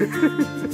呵呵呵呵